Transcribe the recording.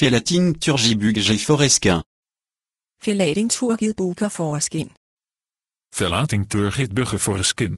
Verlating turgibugge foreskin. Felating turgid foreskin. Verlating turgid foreskin.